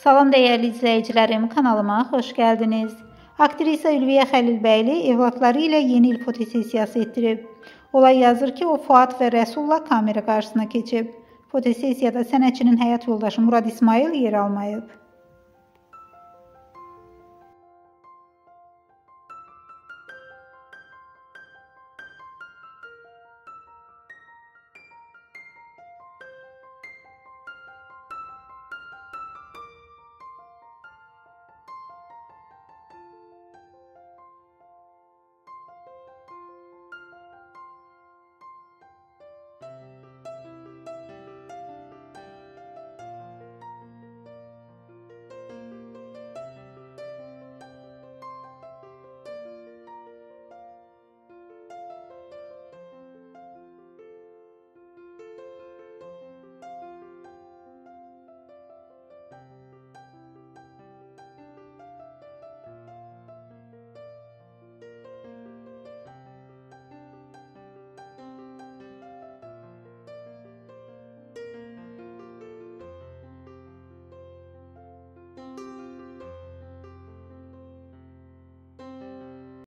Salam dəyərli izləyicilərim, kanalıma xoş gəldiniz. Aktrisa Ülviyə Xəlilbəyli evladları ilə yeni il fotosessiyası etdirib. Olay yazır ki, o Fuad və Rəsulla kamera qarşısına keçib. Fotosessiyada sənətçinin həyat yoldaşı Murad İsmail yer almayıb.